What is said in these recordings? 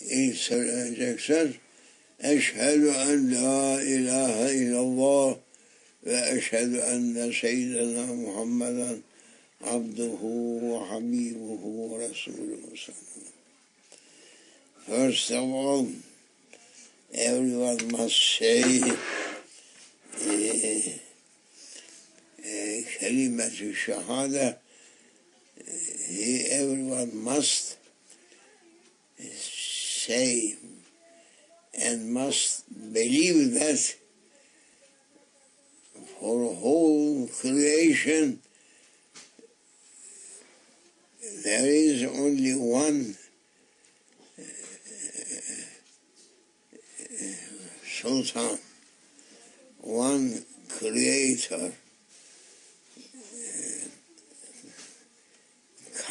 ilk söylenecek söz Eşhedü en la ilahe illallah ve eşhedü enne seyyidina Muhammeden abduhu ve habibuhu ve resuluhu First of all, everyone must say uh, uh, kelimet-i şehade. Uh, everyone must say and must believe that for whole creation there is only one Sultan, one creator.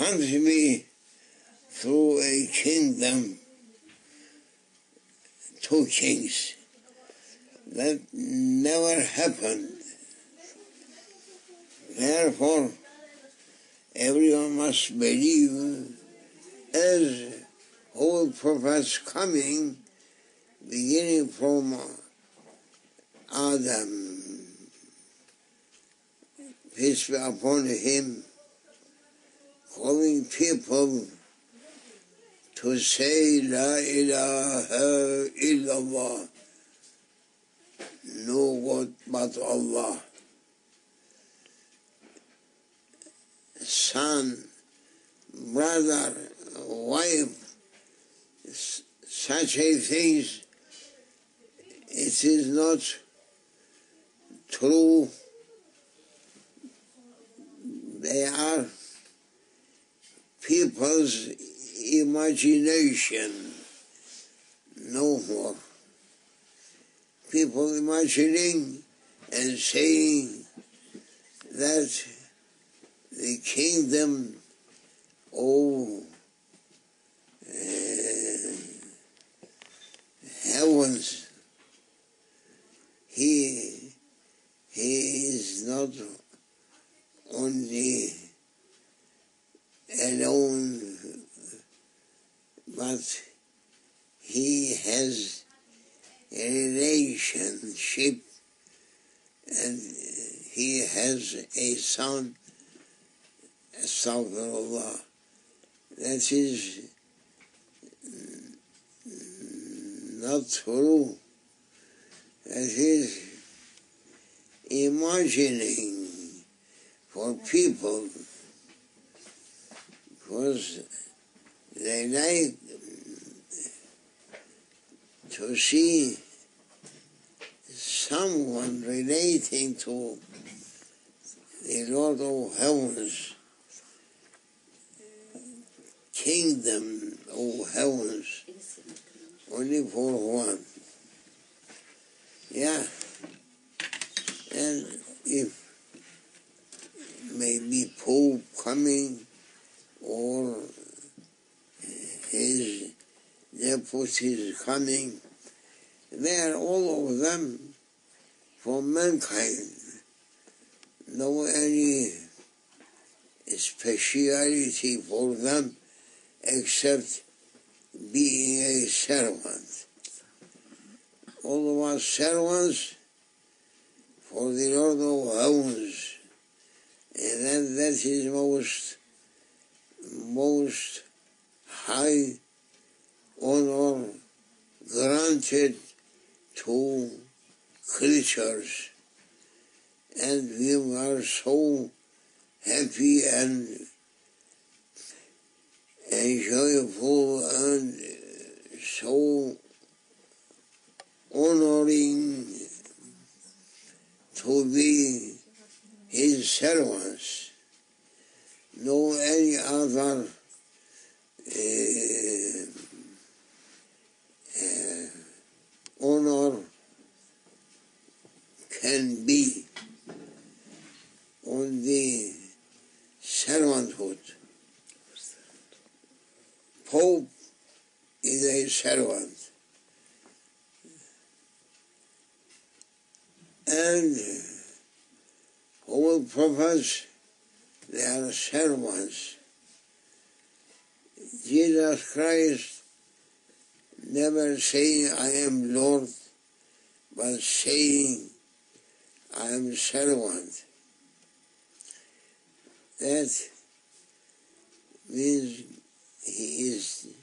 Can't through a kingdom two kings. That never happened. Therefore, everyone must believe as all prophets coming, beginning from Adam, peace be upon him, calling people to say La ilaha illallah, no God but Allah. Son, brother, wife, such a thing, it is not true. They are people's imagination, no more. People imagining and saying that the kingdom of uh, but he has a relationship and he has a son, Astaghfirullah, that is not true. That is imagining for people because they like to see someone relating to the Lord of Heavens, kingdom of heavens, only for one. Yeah. And if maybe Pope coming or his deputies coming, they are all of them for mankind. No any speciality for them except being a servant. All of us servants for the Lord of heavens. And that, that is most, most high honor granted two creatures and we were so happy and enjoyable and so honoring to be his servants. No any other uh, uh, honor can be on the servanthood. Pope is a servant. And all prophets, they are servants. Jesus Christ never saying, I am Lord, but saying, I am servant. That means he is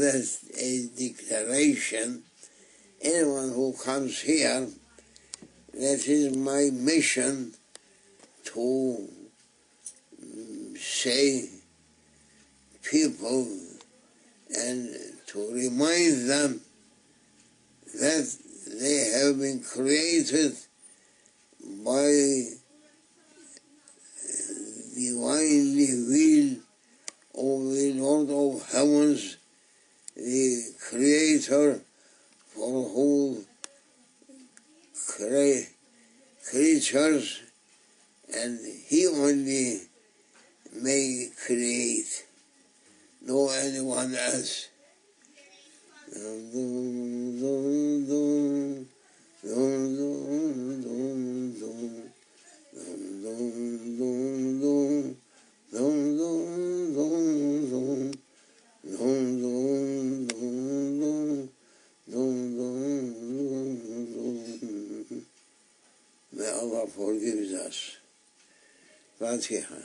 declare a declaration. Anyone who comes here, that is my mission to mm, say people and to remind them that they have been created by divinely will of the Lord of heavens, the creator of all cre creatures and he only may create, no anyone else. Dum, dum, dum, dum, dum, dum. 안녕 하.